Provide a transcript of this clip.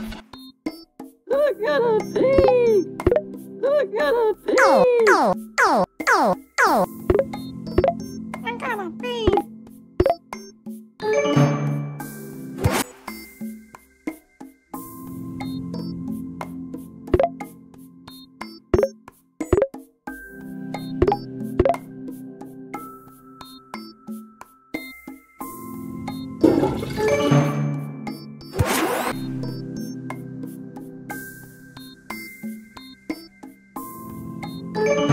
Look at a pig! Look at a pig! Oh.